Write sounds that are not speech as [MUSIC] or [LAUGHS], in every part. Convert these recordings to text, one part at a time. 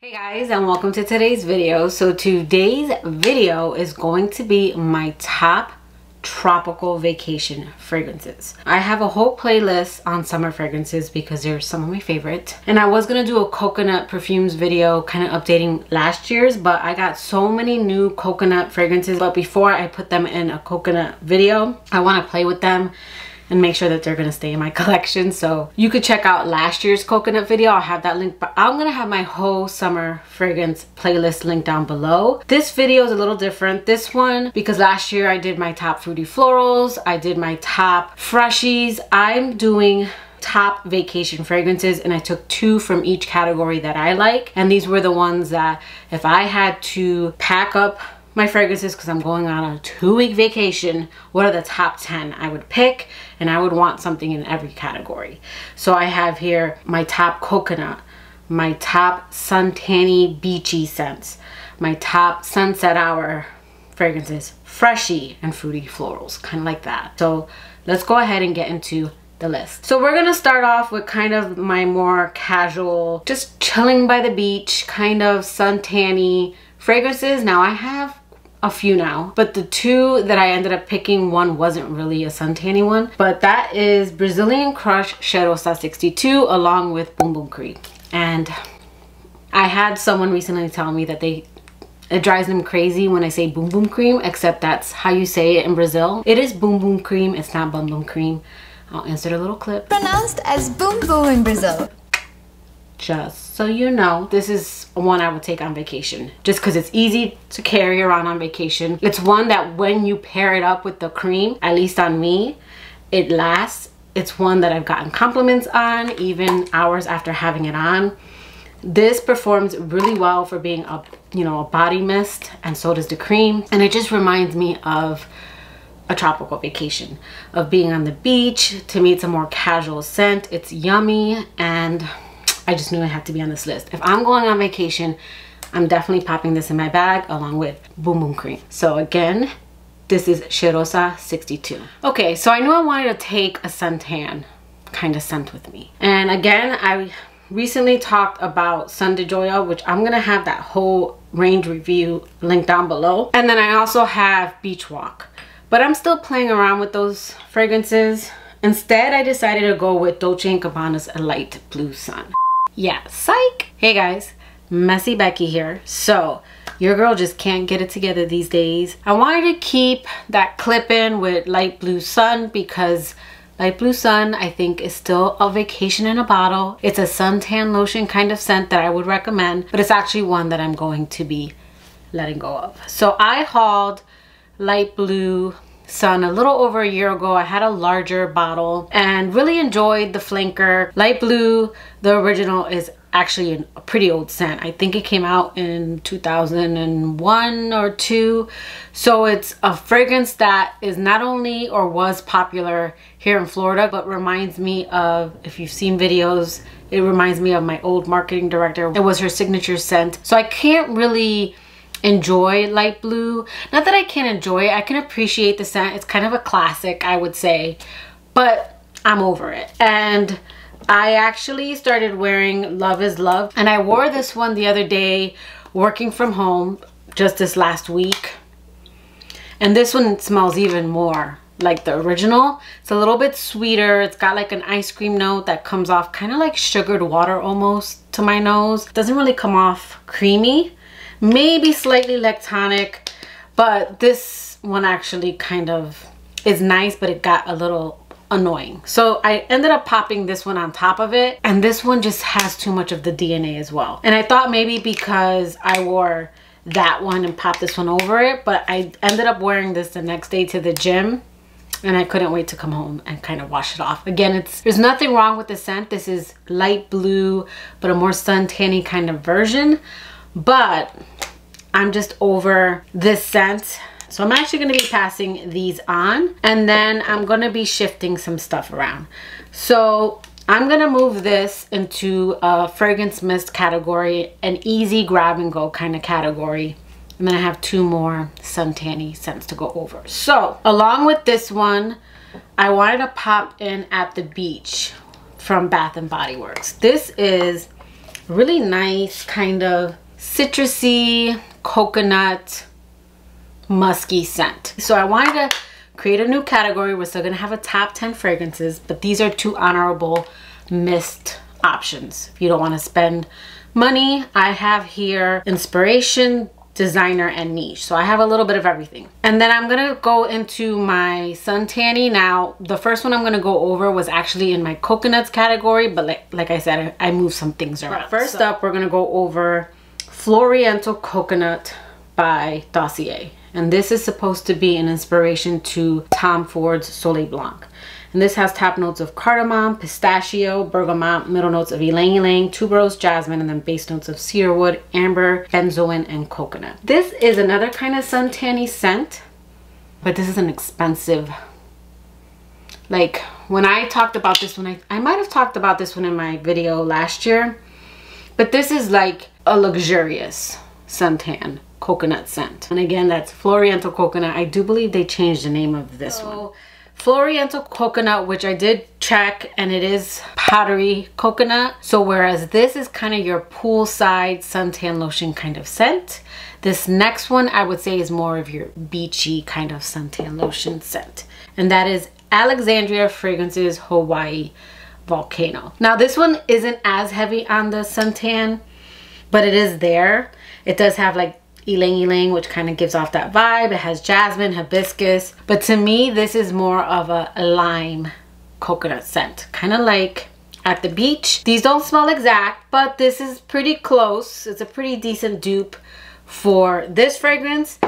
Hey guys and welcome to today's video. So today's video is going to be my top tropical vacation fragrances. I have a whole playlist on summer fragrances because they're some of my favorite. And I was gonna do a coconut perfumes video kind of updating last year's but I got so many new coconut fragrances but before I put them in a coconut video I want to play with them and make sure that they're gonna stay in my [LAUGHS] collection. So you could check out last year's coconut video. I'll have that link, but I'm gonna have my whole summer fragrance playlist linked down below. This video is a little different. This one, because last year I did my top fruity florals, I did my top freshies. I'm doing top vacation fragrances and I took two from each category that I like and these were the ones that if I had to pack up my fragrances because I'm going on a two week vacation. What are the top 10 I would pick? And I would want something in every category. So I have here my top coconut, my top suntanny beachy scents, my top sunset hour fragrances, freshy and fruity florals, kind of like that. So let's go ahead and get into the list. So we're gonna start off with kind of my more casual, just chilling by the beach, kind of suntanny fragrances. Now I have a few now but the two that I ended up picking one wasn't really a suntanny one but that is Brazilian Crush Cheirosa 62 along with Boom Boom Cream and I had someone recently tell me that they it drives them crazy when I say boom boom cream except that's how you say it in Brazil. It is boom boom cream it's not bum bum cream. I'll insert a little clip. Pronounced as boom boom in Brazil just so you know this is one I would take on vacation. Just because it's easy to carry around on vacation. It's one that when you pair it up with the cream at least on me it lasts. It's one that I've gotten compliments on even hours after having it on. This performs really well for being a you know a body mist and so does the cream. And it just reminds me of a tropical vacation of being on the beach. To me it's a more casual scent. It's yummy and I just knew it had to be on this list. If I'm going on vacation, I'm definitely popping this in my bag along with Boom Boom Cream. So again, this is Cheirosa 62. Okay, so I knew I wanted to take a suntan kind of scent with me. And again, I recently talked about Sun di Gioia, which I'm gonna have that whole range review linked down below. And then I also have Beach Walk. But I'm still playing around with those fragrances. Instead, I decided to go with Dolce & Gabbana's Light Blue Sun yeah, psych. Hey guys, Messy Becky here. So, your girl just can't get it together these days. I wanted to keep that clip in with Light Blue Sun because Light Blue Sun I think is still a vacation in a bottle. It's a suntan lotion kind of scent that I would recommend, but it's actually one that I'm going to be letting go of. So I hauled Light Blue sun a little over a year ago. I had a larger bottle and really enjoyed the flanker. Light blue, the original is actually a pretty old scent. I think it came out in 2001 or 2. So it's a fragrance that is not only or was popular here in Florida, but reminds me of, if you've seen videos, it reminds me of my old marketing director. It was her signature scent. So I can't really enjoy light blue. Not that I can't enjoy it, I can appreciate the scent. It's kind of a classic, I would say, but I'm over it. And I actually started wearing Love is Love and I wore this one the other day working from home just this last week. And this one smells even more like the original. It's a little bit sweeter. It's got like an ice cream note that comes off kind of like sugared water almost to my nose. Doesn't really come off creamy maybe slightly lactonic but this one actually kind of is nice but it got a little annoying so I ended up popping this one on top of it and this one just has too much of the DNA as well and I thought maybe because I wore that one and popped this one over it but I ended up wearing this the next day to the gym and I couldn't wait to come home and kind of wash it off. Again, it's there's nothing wrong with the scent. This is light blue, but a more suntanny kind of version but I'm just over this scent. So I'm actually going to be passing these on and then I'm going to be shifting some stuff around. So I'm going to move this into a fragrance mist category, an easy grab and go kind of category. And then I have two more suntanny scents to go over. So along with this one, I wanted to pop in at the beach from Bath and Body Works. This is really nice kind of citrusy coconut musky scent. So I wanted to create a new category. We're still gonna have a top 10 fragrances, but these are two honorable missed options. If you don't wanna spend money, I have here inspiration, designer, and niche. So I have a little bit of everything. And then I'm gonna go into my suntanny. Now, the first one I'm gonna go over was actually in my coconuts category, but like, like I said, I, I moved some things around. First so. up, we're gonna go over Floriental Coconut by Dossier. And this is supposed to be an inspiration to Tom Ford's Soleil Blanc. And this has top notes of cardamom, pistachio, bergamot, middle notes of ylang ylang, tuberose, jasmine, and then base notes of cedarwood, amber, benzoin, and coconut. This is another kind of suntanny scent, but this is an expensive, like when I talked about this one, I, I might have talked about this one in my video last year, but this is like a luxurious suntan coconut scent. And again, that's Floriental Coconut. I do believe they changed the name of this one. Oh. Floriental Coconut, which I did check and it is powdery coconut. So whereas this is kind of your poolside suntan lotion kind of scent, this next one I would say is more of your beachy kind of suntan lotion scent. And that is Alexandria Fragrances Hawaii Volcano. Now this one isn't as heavy on the suntan, but it is there. It does have like ylang ylang, which kind of gives off that vibe. It has jasmine, hibiscus. But to me, this is more of a lime coconut scent. Kind of like at the beach. These don't smell exact, but this is pretty close. It's a pretty decent dupe for this fragrance.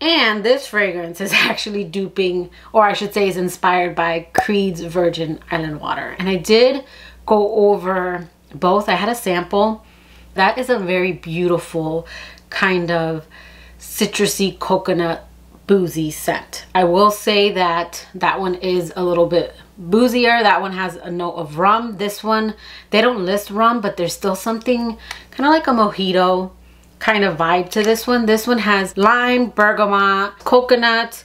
And this fragrance is [LAUGHS] actually duping, or I should say is inspired by Creed's Virgin Island Water. And I did go over both. I had a sample. That is a very beautiful kind of citrusy coconut boozy scent. I will say that that one is a little bit boozier. That one has a note of rum. This one, they don't list rum, but there's still something kind of like a mojito kind of vibe to this one. This one has lime, bergamot, coconut.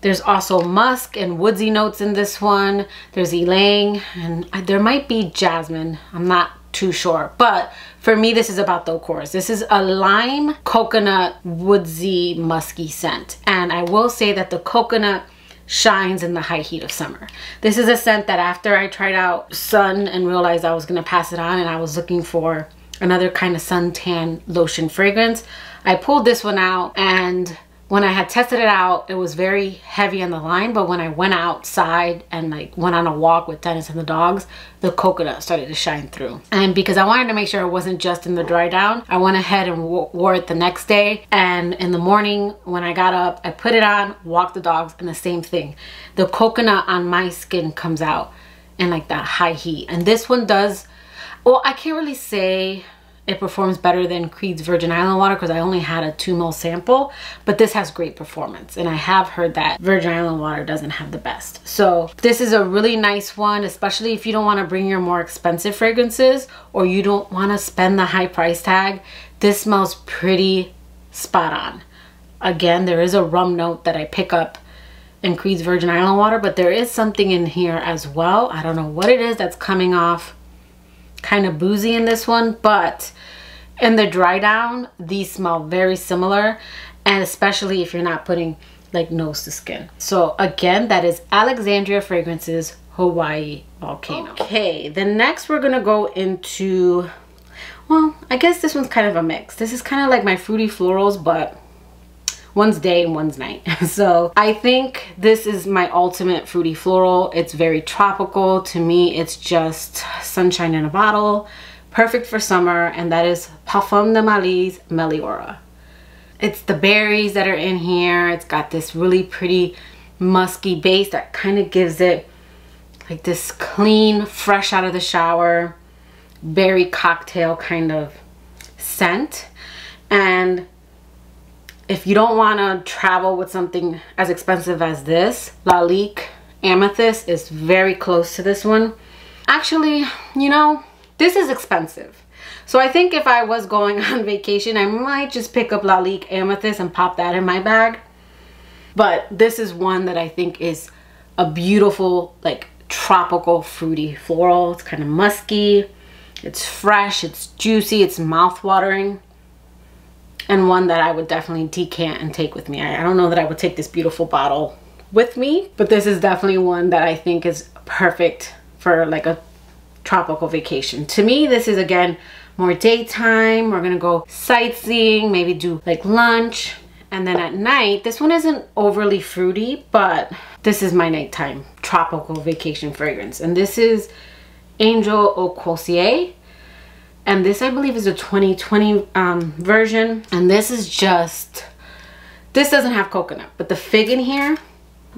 There's also musk and woodsy notes in this one. There's ylang and there might be jasmine. I'm not too sure. But for me, this is about the course. This is a lime, coconut, woodsy, musky scent. And I will say that the coconut shines in the high heat of summer. This is a scent that after I tried out sun and realized I was gonna pass it on and I was looking for another kind of suntan lotion fragrance, I pulled this one out and when I had tested it out, it was very heavy on the line, but when I went outside and like went on a walk with Dennis and the dogs, the coconut started to shine through. And because I wanted to make sure it wasn't just in the dry down, I went ahead and wore it the next day. And in the morning when I got up, I put it on, walked the dogs, and the same thing. The coconut on my skin comes out in like that high heat. And this one does, well, I can't really say it performs better than Creed's Virgin Island water because I only had a 2 ml sample, but this has great performance. And I have heard that Virgin Island water doesn't have the best. So this is a really nice one, especially if you don't want to bring your more expensive fragrances or you don't want to spend the high price tag. This smells pretty spot on. Again, there is a rum note that I pick up in Creed's Virgin Island water, but there is something in here as well. I don't know what it is that's coming off kind of boozy in this one, but in the dry down, these smell very similar. And especially if you're not putting like nose to skin. So again, that is Alexandria Fragrances Hawaii Volcano. Okay, then next we're gonna go into, well, I guess this one's kind of a mix. This is kind of like my fruity florals, but one's day and one's night. [LAUGHS] so I think this is my ultimate fruity floral. It's very tropical. To me, it's just sunshine in a bottle. Perfect for summer. And that is Parfum de Marly Meliora. It's the berries that are in here. It's got this really pretty musky base that kind of gives it like this clean, fresh out of the shower, berry cocktail kind of scent. And if you don't want to travel with something as expensive as this, Lalique Amethyst is very close to this one. Actually, you know, this is expensive. So I think if I was going [LAUGHS] on vacation, I might just pick up Lalique Amethyst and pop that in my bag. But this is one that I think is a beautiful, like tropical fruity floral. It's kind of musky. It's fresh, it's juicy, it's mouth-watering. And one that I would definitely decant and take with me. I, I don't know that I would take this beautiful bottle with me, but this is definitely one that I think is perfect for like a tropical vacation. To me, this is again, more daytime. We're gonna go sightseeing, maybe do like lunch. And then at night, this one isn't overly fruity, but this is my nighttime tropical vacation fragrance. And this is Angel Eau Croisière. And this, I believe, is a 2020 um, version. And this is just, this doesn't have coconut, but the fig in here,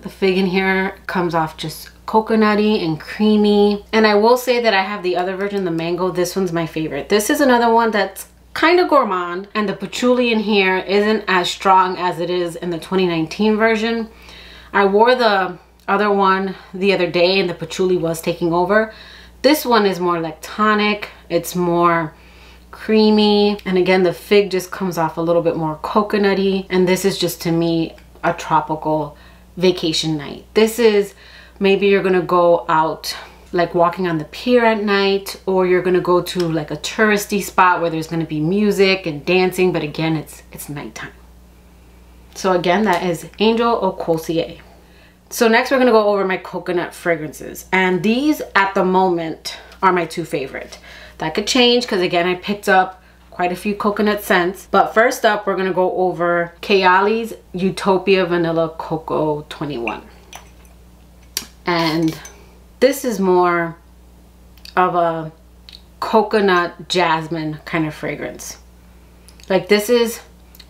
the fig in here comes off just coconutty and creamy. And I will say that I have the other version, the mango. This one's my favorite. This is another one that's kind of gourmand and the patchouli in here isn't as strong as it is in the 2019 version. I wore the other one the other day and the patchouli was taking over. This one is more like tonic. It's more creamy. And again, the fig just comes off a little bit more coconutty. And this is just to me a tropical vacation night. This is maybe you're gonna go out like walking on the pier at night or you're gonna go to like a touristy spot where there's gonna be music and dancing but again it's it's nighttime so again that is Angel Croisière so next we're gonna go over my coconut fragrances and these at the moment are my two favorite that could change because again I picked up quite a few coconut scents but first up we're gonna go over Kayali's Utopia Vanilla Coco 21 and this is more of a coconut jasmine kind of fragrance. Like this is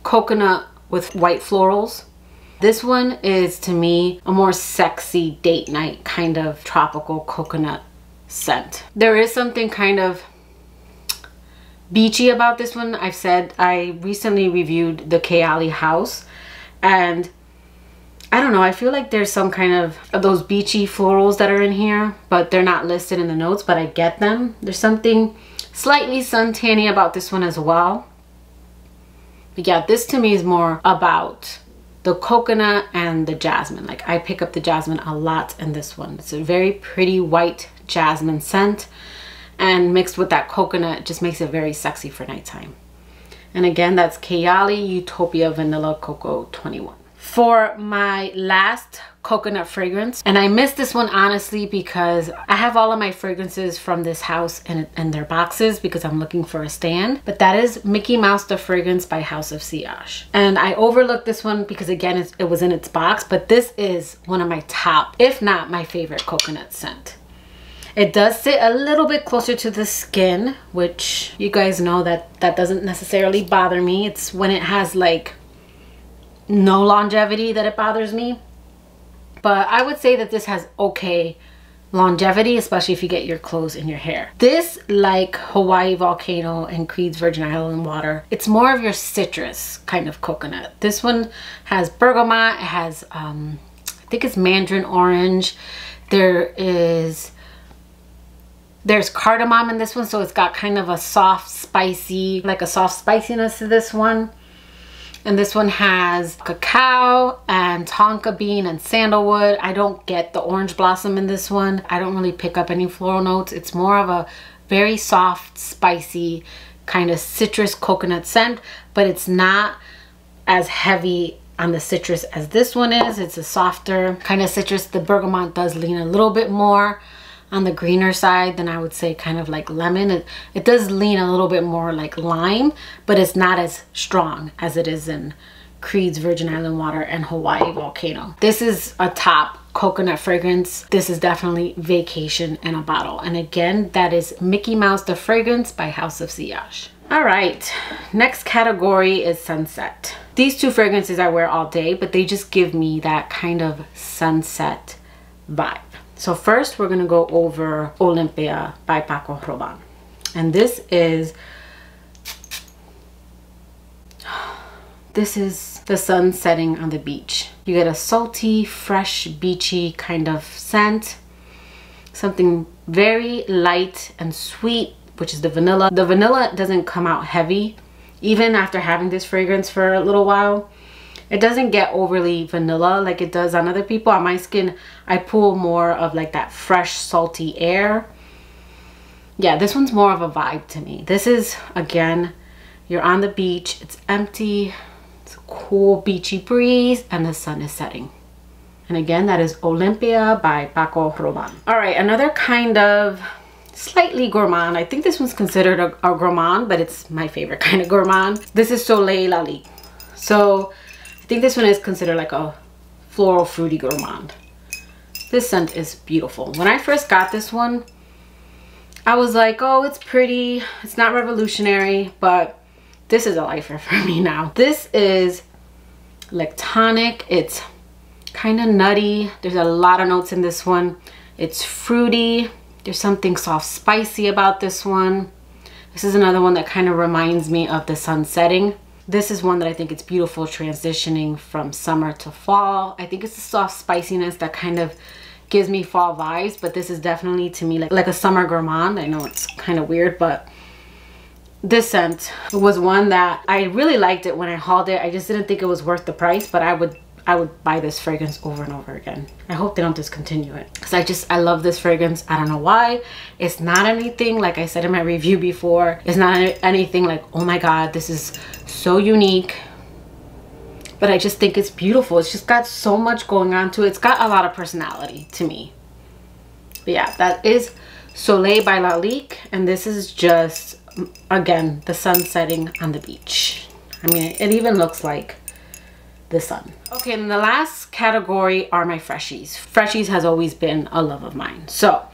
coconut with white florals. This one is to me a more sexy date night kind of tropical coconut scent. There is something kind of beachy about this one. I've said I recently reviewed the Kayali house and I don't know. I feel like there's some kind of, of those beachy florals that are in here, but they're not listed in the notes, but I get them. There's something slightly suntanny about this one as well. But yeah, this to me is more about the coconut and the jasmine. Like I pick up the jasmine a lot in this one. It's a very pretty white jasmine scent and mixed with that coconut just makes it very sexy for nighttime. And again, that's Kayali Utopia Vanilla Coco 21 for my last coconut fragrance. And I missed this one honestly because I have all of my fragrances from this house in, in their boxes because I'm looking for a stand. But that is Mickey Mouse the fragrance by House of Sillage and I overlooked this one because again it was in its box. But this is one of my top if not my favorite coconut scent. It does sit a little bit closer to the skin, which you guys know that that doesn't necessarily bother me. It's when it has like no longevity that it bothers me. But I would say that this has okay longevity, especially if you get your clothes in your hair. This, like Hawaii Volcano and Creed's Virgin Island Water, it's more of your citrus kind of coconut. This one has bergamot, it has, um, I think it's mandarin orange. There is, there's cardamom in this one, so it's got kind of a soft, spicy, like a soft spiciness to this one. And this one has cacao and tonka bean and sandalwood. I don't get the orange blossom in this one. I don't really pick up any floral notes. It's more of a very soft, spicy, kind of citrus coconut scent, but it's not as heavy on the citrus as this one is. It's a softer kind of citrus. The bergamot does lean a little bit more on the greener side than I would say kind of like lemon. It, it does lean a little bit more like lime, but it's not as strong as it is in Creed's Virgin Island Water and Hawaii Volcano. This is a top coconut fragrance. This is definitely vacation in a bottle. And again, that is Mickey Mouse the Fragrance by House of Sillage. All right, next category is sunset. These two fragrances I wear all day, but they just give me that kind of sunset vibe. So first we're gonna go over Olympéa by Paco Rabanne. And this is, [SIGHS] this is the sun setting on the beach. You get a salty, fresh, beachy kind of scent. Something very light and sweet, which is the vanilla. The vanilla doesn't come out heavy. Even after having this fragrance for a little while, it doesn't get overly vanilla like it does on other people. On my skin, I pull more of like that fresh salty air. yeah, this one's more of a vibe to me. This is, again, you're on the beach, it's empty, it's a cool beachy breeze, and the sun is setting. And again, that is Olympéa by Paco Rabanne. All right, another kind of slightly gourmand. I think this one's considered a, a gourmand, but it's my favorite [LAUGHS] kind of gourmand. This is Soleil Lalique. So think this one is considered like a floral fruity gourmand. This scent is beautiful. When I first got this one, I was like, oh, it's pretty. It's not revolutionary, but this is a lifer [LAUGHS] for me now. This is Lactonic. It's kind of nutty. There's a lot of notes in this one. It's fruity. There's something soft spicy about this one. This is another one that kind of reminds me of the sun setting. This is one that I think it's beautiful transitioning from summer to fall. I think it's the soft spiciness that kind of gives me fall vibes, but this is definitely to me like, like a summer gourmand. I know it's kind of weird, but this scent was one that I really liked it when I hauled it. I just didn't think it was worth the price, but I would I would buy this fragrance over and over again. I hope they don't discontinue it because I just, I love this fragrance. I don't know why. It's not anything, like I said in my review before, it's not anything like, oh my God, this is so unique. But I just think it's beautiful. It's just got so much going on to it. It's got a lot of personality to me. But yeah, that is Soleil by Lalique. And this is just, again, the sun setting on the beach. I mean, it even looks like the sun. Okay, and the last category are my freshies. Freshies has always been a love of mine. So,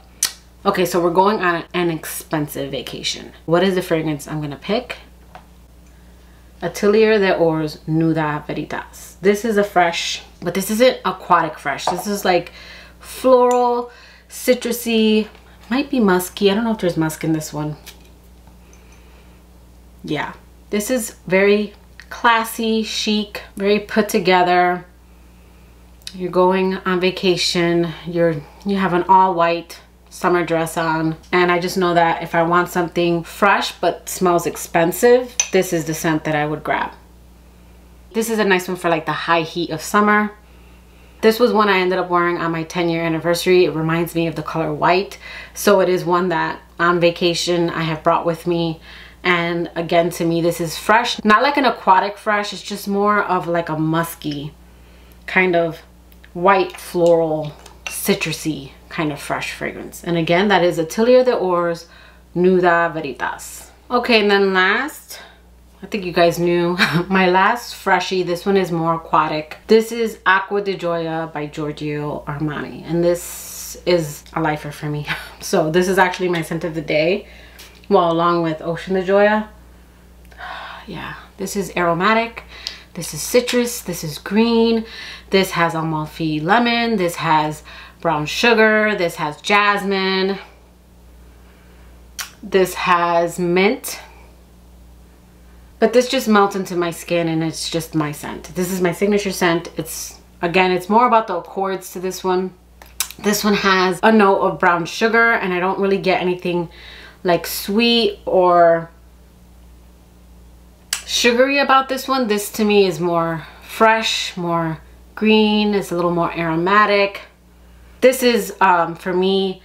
okay, so we're going on an expensive vacation. What is the fragrance I'm gonna pick? Atelier des Ors Nuda Veritas. This is a fresh, but this isn't aquatic fresh. This is like floral, citrusy, might be musky. I don't know if there's musk in this one. Yeah, this is very classy, chic, very put together. You're going on vacation, you're you have an all white summer dress on and I just know that if I want something fresh but smells expensive, this is the scent that I would grab. This is a nice one for like the high heat of summer. This was one I ended up wearing on my 10 year anniversary. It reminds me of the color white. So it is one that on vacation I have brought with me and again to me this is fresh. Not like an aquatic fresh. It's just more of like a musky kind of white floral citrusy kind of fresh fragrance. And again that is Atelier des Ors Nuda Veritas. Okay and then last I think you guys knew [LAUGHS] my last freshie. This one is more aquatic. This is Acqua di Gioia by Giorgio Armani. And this is a lifer for me. [LAUGHS] So this is actually my scent of the day well along with Ocean Gioia. [SIGHS] yeah, this is aromatic. This is citrus. This is green. This has Amalfi lemon. This has brown sugar. This has jasmine. This has mint. But this just melts into my skin and it's just my scent. This is my signature scent. It's, again, it's more about the accords to this one. This one has a note of brown sugar and I don't really get anything like sweet or sugary about this one. This to me is more fresh, more green. It's a little more aromatic. This is, um, for me,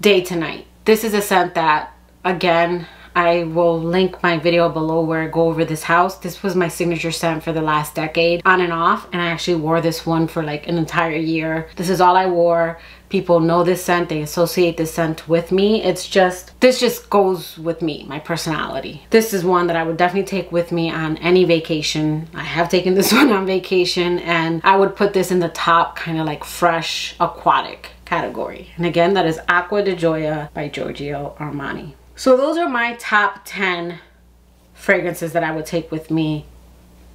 day to night. This is a scent that, again, I will link my video below where I go over this house. This was my signature scent for the last decade on and off and I actually wore this one for like an entire year. This is all I wore. People know this scent, they associate this scent with me. It's just, this just goes with me, my personality. This is one that I would definitely take with me on any vacation. I have taken this [LAUGHS] one on vacation and I would put this in the top kind of like fresh aquatic category. And again, that is Acqua di Gioia by Giorgio Armani. So those are my top 10 fragrances that I would take with me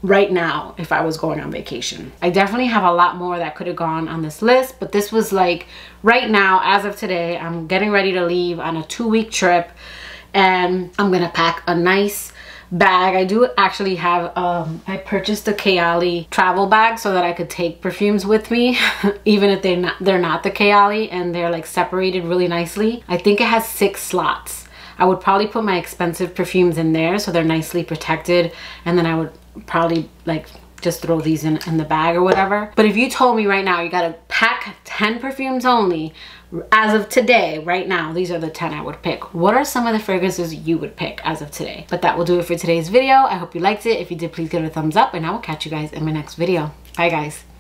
right now if I was going on vacation. I definitely have a lot more that could have gone on this list, but this was like right now, as of today, I'm getting ready to leave on a two week trip and I'm gonna pack a nice bag. I do actually have, um, I purchased a Kayali travel bag so that I could take perfumes with me, [LAUGHS] even if they're not, they're not the Kayali and they're like separated really nicely. I think it has six slots. I would probably put my expensive perfumes in there so they're nicely protected and then I would probably like just throw these in, in the bag or whatever. But if you told me right now you gotta pack 10 perfumes only, as of today, right now, these are the 10 I would pick. What are some of the fragrances you would pick as of today? But that will do it for today's video. I hope you liked it. If you did, please give it a thumbs up and I will catch you guys in my next video. Bye guys.